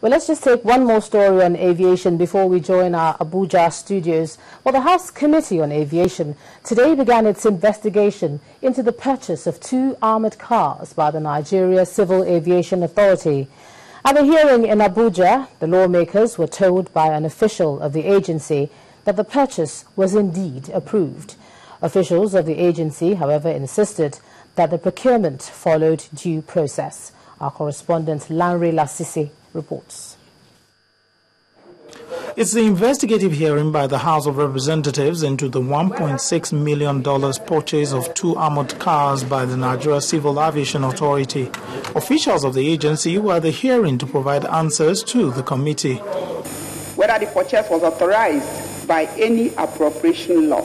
Well, let's just take one more story on aviation before we join our Abuja studios. Well, the House Committee on Aviation today began its investigation into the purchase of two armored cars by the Nigeria Civil Aviation Authority. At a hearing in Abuja, the lawmakers were told by an official of the agency that the purchase was indeed approved. Officials of the agency, however, insisted that the procurement followed due process. Our correspondent Lanre Lasisi reports. It's the investigative hearing by the House of Representatives into the $1.6 million purchase of two armored cars by the Nigeria Civil Aviation Authority. Officials of the agency were at the hearing to provide answers to the committee. Whether the purchase was authorized by any appropriation law.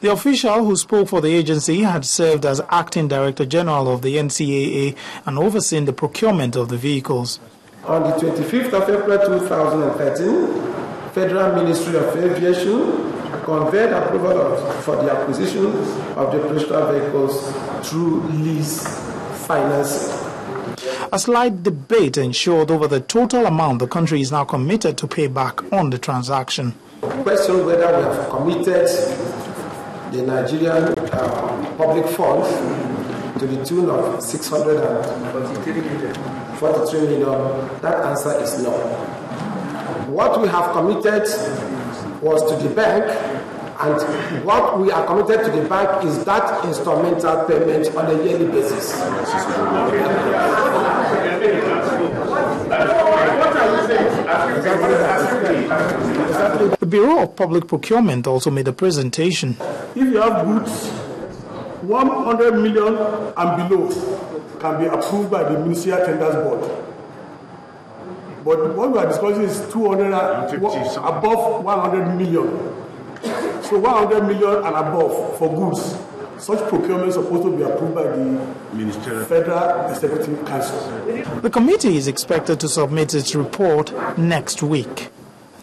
The official who spoke for the agency had served as acting director general of the NCAA and overseen the procurement of the vehicles. On the 25th of April 2013, Federal Ministry of Aviation conveyed approval of, for the acquisition of the operational vehicles through lease financing. A slight debate ensured over the total amount the country is now committed to pay back on the transaction. Question whether we have committed the Nigerian uh, public funds to the tune of 643 million, that answer is no. What we have committed was to the bank, and what we are committed to the bank is that instrumental payment on a yearly basis. The Bureau of Public Procurement also made a presentation. If you have goods 100 million and below can be approved by the Ministerial Tenders Board. But what we are discussing is 200 above 100 million. So 100 million and above for goods. Such procurement is supposed to be approved by the Ministerial Federal Executive Council. The committee is expected to submit its report next week.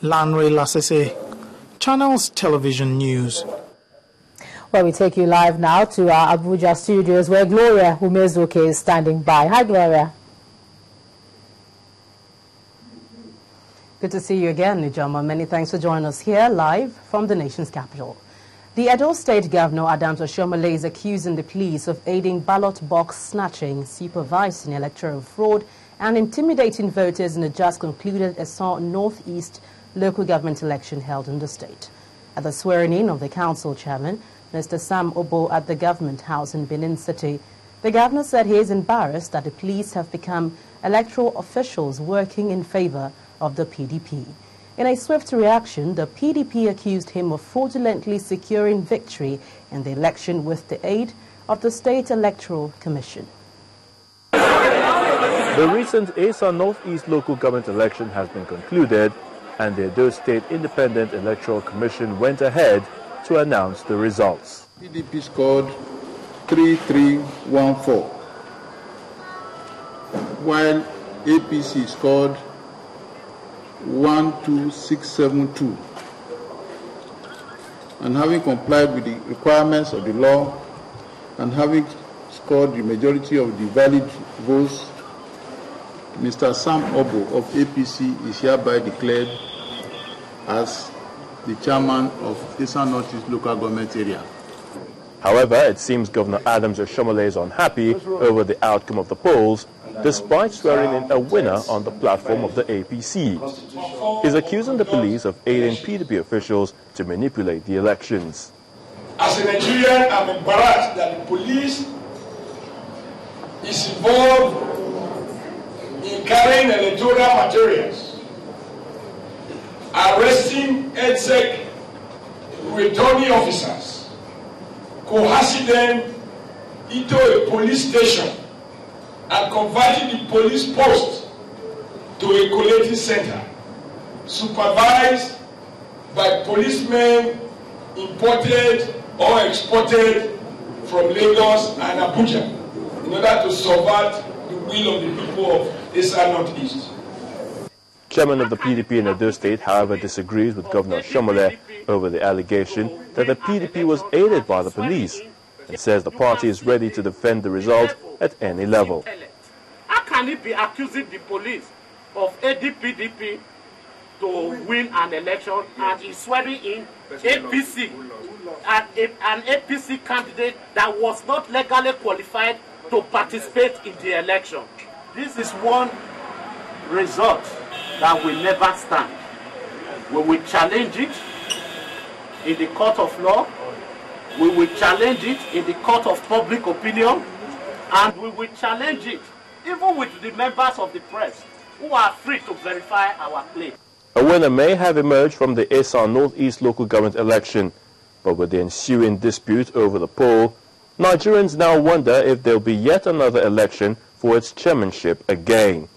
Lanre Lasisi, Channels Television News. Well, we take you live now to our Abuja studios where Gloria Ume-Ezeoke is standing by. Hi, Gloria. Good to see you again, Nijama. Many thanks for joining us here live from the nation's capital. The Edo State Governor Adams Oshiomhole is accusing the police of aiding ballot box snatching, supervising electoral fraud, and intimidating voters in the just concluded Esan Northeast local government election held in the state. At the swearing-in of the council chairman, Mr. Sam Obo at the government house in Benin City, the governor said he is embarrassed that the police have become electoral officials working in favor of the PDP. In a swift reaction, the PDP accused him of fraudulently securing victory in the election with the aid of the State Electoral Commission. The recent Esan Northeast local government election has been concluded and the Edo State Independent Electoral Commission went ahead to announce the results. PDP scored 3314, while APC scored 12672. And having complied with the requirements of the law and having scored the majority of the valid votes, Mr. Sam Obo of APC is hereby declared as the chairman of Esan Northeast local government area. However, it seems Governor Adams Oshiomhole is unhappy over the outcome of the polls, despite swearing in a winner on the platform of the APC. He's accusing the police of aiding PDP officials to manipulate the elections. As a Nigerian, I'm embarrassed that the police is involved in carrying electoral materials, arresting EDSEC returning officers, coercing them into a police station and converting the police post to a collating center, supervised by policemen imported or exported from Lagos and Abuja in order to subvert the will of the people of Esan Northeast. Chairman of the PDP in Edo State, however, disagrees with Governor Oshiomhole over the allegation that the PDP was aided by the police and says the party is ready to defend the result at any level. How can he be accusing the police of ADPDP to win an election and is swearing in APC, an, an APC candidate that was not legally qualified to participate in the election. This is one result that will never stand. We will challenge it in the court of law. We will challenge it in the court of public opinion. And we will challenge it even with the members of the press who are free to verify our claim. A winner may have emerged from the Esan Northeast local government election, but with the ensuing dispute over the poll, Nigerians now wonder if there will be yet another election for its chairmanship again.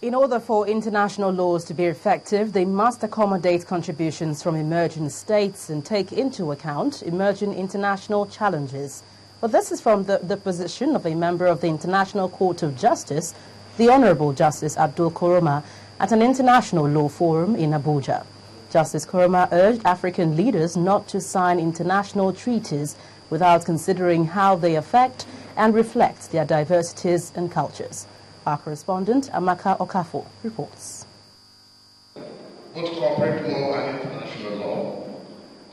In order for international laws to be effective, they must accommodate contributions from emerging states and take into account emerging international challenges. But this is from the, the position of a member of the International Court of Justice, the Honorable Justice Abdul Koroma, at an international law forum in Abuja. Justice Koroma urged African leaders not to sign international treaties without considering how they affect and reflect their diversities and cultures. Our correspondent, Amaka Okafor, reports. Both corporate law and international law.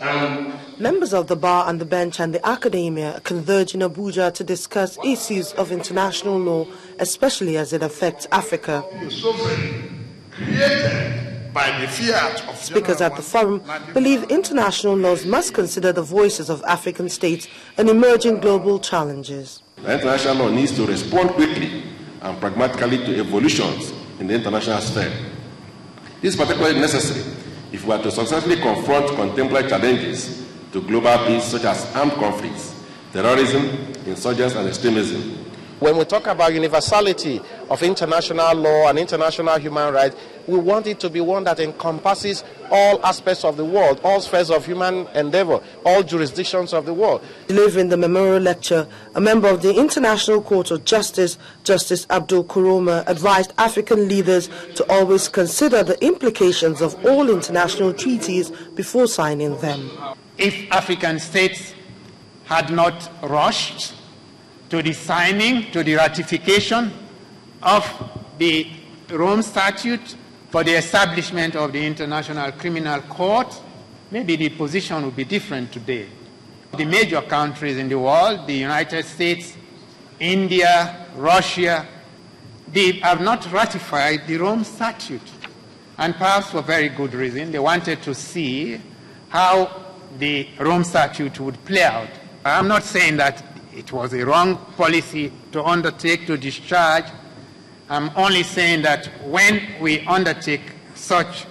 Um, Members of the bar and the bench and the academia converge in Abuja to discuss issues of international law, especially as it affects Africa. Speakers at the forum believe international laws must consider the voices of African states and emerging global challenges. The international law needs to respond quickly and pragmatically to evolutions in the international sphere. This is particularly necessary if we are to successfully confront contemporary challenges to global peace such as armed conflicts, terrorism, insurgence, and extremism, when we talk about universality of international law and international human rights, we want it to be one that encompasses all aspects of the world, all spheres of human endeavor, all jurisdictions of the world. Delivering the memorial lecture, a member of the International Court of Justice, Justice Abdul Koroma, advised African leaders to always consider the implications of all international treaties before signing them. If African states had not rushed to the signing, to the ratification of the Rome Statute for the establishment of the International Criminal Court, maybe the position would be different today. The major countries in the world, the United States, India, Russia, they have not ratified the Rome Statute. And perhaps for very good reason. They wanted to see how the Rome Statute would play out. I'm not saying that it was a wrong policy to undertake to discharge. I'm only saying that when we undertake such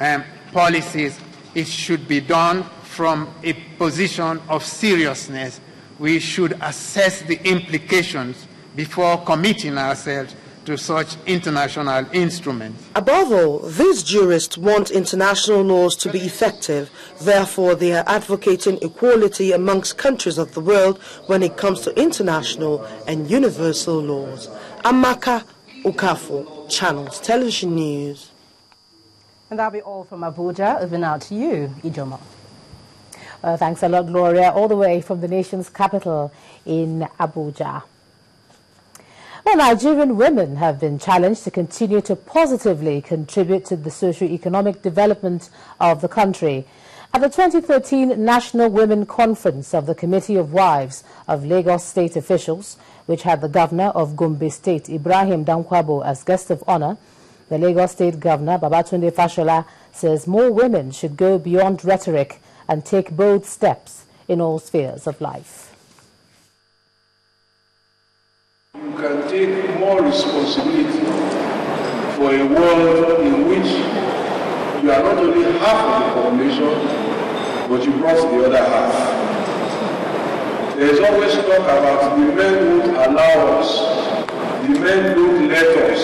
um, policies, it should be done from a position of seriousness. We should assess the implications before committing ourselves to such international instruments. Above all, these jurists want international laws to be effective. Therefore, they are advocating equality amongst countries of the world when it comes to international and universal laws. Amaka Okafor, Channels Television News. And that'll be all from Abuja. Over now to you, Ijoma. Uh, thanks a lot, Gloria, all the way from the nation's capital in Abuja. Well, Nigerian women have been challenged to continue to positively contribute to the socio-economic development of the country. At the 2013 National Women Conference of the Committee of Wives of Lagos State officials, which had the governor of Gombe State, Ibrahim Dankwambo, as guest of honor, the Lagos State Governor, Babatunde Fashola, says more women should go beyond rhetoric and take bold steps in all spheres of life. You can take more responsibility for a world in which you are not only half of the population, but you brought the other half. There is always talk about the men won't allow us, the men don't let us.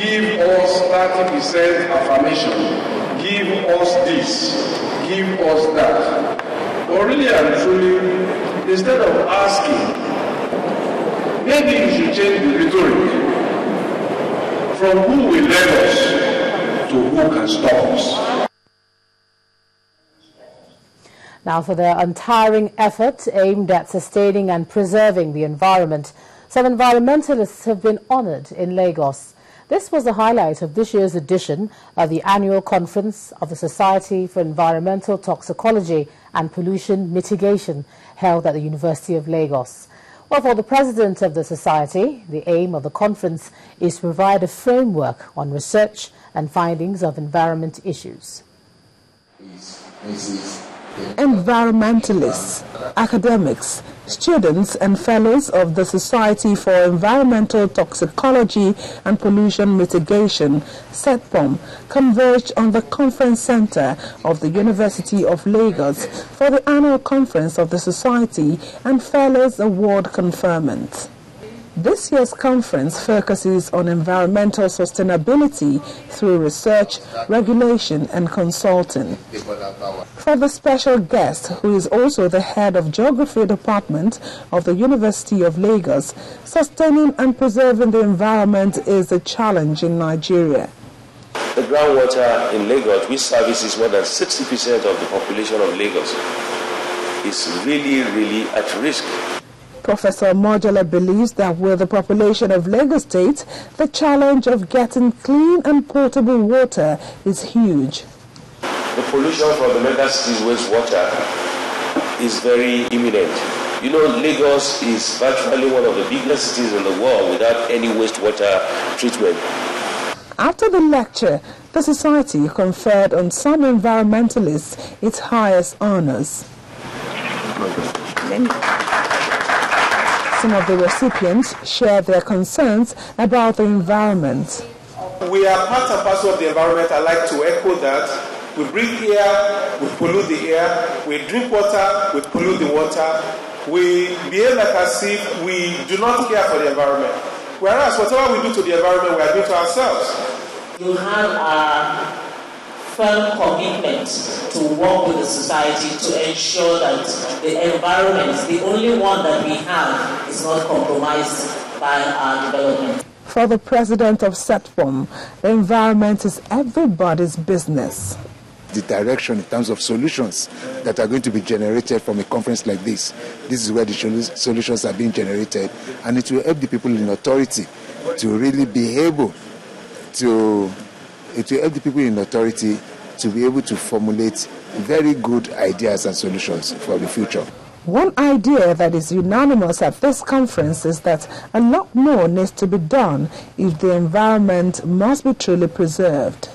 Give us 30% affirmation, give us this, give us that. But really and truly, instead of asking, maybe you should change the rhetoric from who will let us to who can stop us. Now, for their untiring effort aimed at sustaining and preserving the environment, some environmentalists have been honored in Lagos. This was the highlight of this year's edition of the annual conference of the Society for Environmental Toxicology and Pollution Mitigation held at the University of Lagos. Well, for the president of the society, the aim of the conference is to provide a framework on research and findings of environment issues. Environmentalists, academics, students and fellows of the Society for Environmental Toxicology and Pollution Mitigation, SETPOM, converged on the conference center of the University of Lagos for the annual conference of the Society and Fellows Award conferment. This year's conference focuses on environmental sustainability through research, regulation, and consulting. For the special guest, who is also the head of Geography Department of the University of Lagos, sustaining and preserving the environment is a challenge in Nigeria. The groundwater in Lagos, which services more than 60% of the population of Lagos, is really, really at risk. Professor Mojola believes that with the population of Lagos State, the challenge of getting clean and potable water is huge. The pollution from the megacities wastewater is very imminent. You know, Lagos is virtually one of the biggest cities in the world without any wastewater treatment. After the lecture, the society conferred on some environmentalists its highest honors. Some of the recipients shared their concerns about the environment. We are part and parcel of the environment. I like to echo that. We breathe air, we pollute the air. We drink water, we pollute the water. We behave like as if we do not care for the environment. Whereas whatever we do to the environment, we are doing to ourselves. You have a firm commitment to work with the society to ensure that the environment, the only one that we have, is not compromised by our development. For the president of SETPOM, the environment is everybody's business. The direction in terms of solutions that are going to be generated from a conference like this. This is where the solutions are being generated, and it will help the people in authority to really be able to it will help the people in authority to be able to formulate very good ideas and solutions for the future. One idea that is unanimous at this conference is that a lot more needs to be done if the environment must be truly preserved.